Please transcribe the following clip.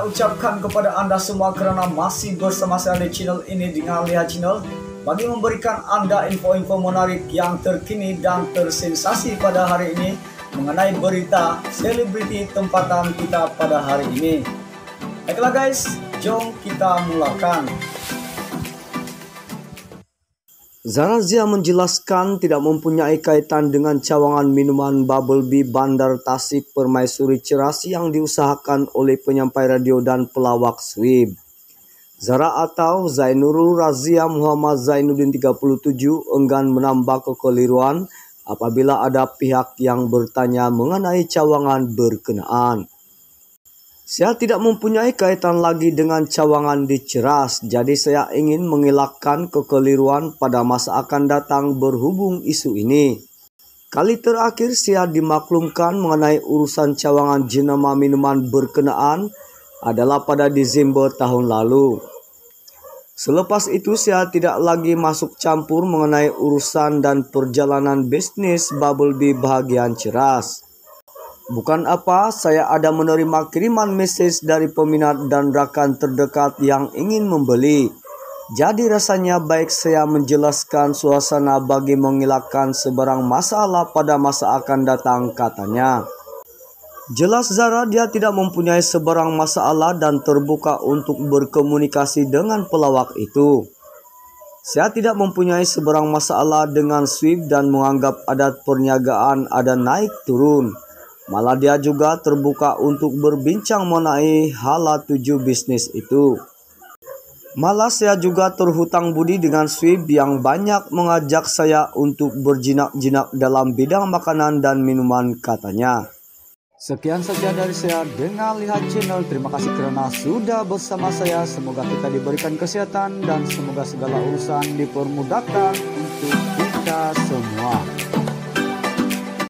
saya ucapkan kepada Anda semua kerana masih bersama saya di channel ini dengan Lihat Channel bagi memberikan Anda info-info menarik yang terkini dan tersensasi pada hari ini mengenai berita selebriti tempatan kita pada hari ini. Baiklah guys, jom kita mulakan. Zara Zia menjelaskan tidak mempunyai kaitan dengan cawangan minuman Bubble Bee Bandar Tasik Permaisuri Ceras yang diusahakan oleh penyampai radio dan pelawak Swib. Zara atau Zainurul Razia Muhammad Zainuddin 37 enggan menambah kekeliruan apabila ada pihak yang bertanya mengenai cawangan berkenaan. Saya tidak mempunyai kaitan lagi dengan cawangan di Ceras, jadi saya ingin mengelakkan kekeliruan pada masa akan datang berhubung isu ini. Kali terakhir saya dimaklumkan mengenai urusan cawangan jenama minuman berkenaan adalah pada Desember tahun lalu. Selepas itu saya tidak lagi masuk campur mengenai urusan dan perjalanan bisnis Bubble Bee bahagian Ceras. Bukan apa, saya ada menerima kiriman message dari peminat dan rakan terdekat yang ingin membeli. Jadi rasanya baik saya menjelaskan suasana bagi mengelakkan sebarang masalah pada masa akan datang katanya. Jelas Zara dia tidak mempunyai sebarang masalah dan terbuka untuk berkomunikasi dengan pelawak itu. Saya tidak mempunyai sebarang masalah dengan Swift dan menganggap adat perniagaan ada naik turun. Malah dia juga terbuka untuk berbincang mengenai hala tujuh bisnis itu. Malah saya juga terhutang budi dengan Swib yang banyak mengajak saya untuk berjinak-jinak dalam bidang makanan dan minuman katanya. Sekian saja dari saya dengan Lihat Channel. Terima kasih kerana sudah bersama saya. Semoga kita diberikan kesehatan dan semoga segala urusan dipermudahkan untuk kita semua.